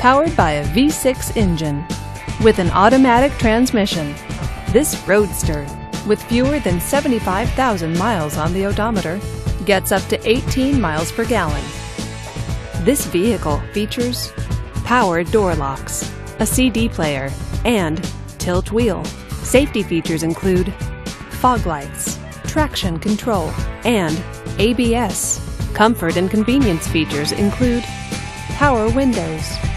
powered by a V6 engine with an automatic transmission. This roadster, with fewer than 75,000 miles on the odometer, gets up to 18 miles per gallon. This vehicle features power door locks, a CD player, and tilt wheel. Safety features include fog lights, traction control, and ABS. Comfort and convenience features include power windows,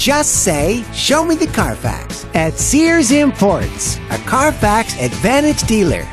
Just say, Show me the Carfax at Sears Imports, a Carfax Advantage dealer.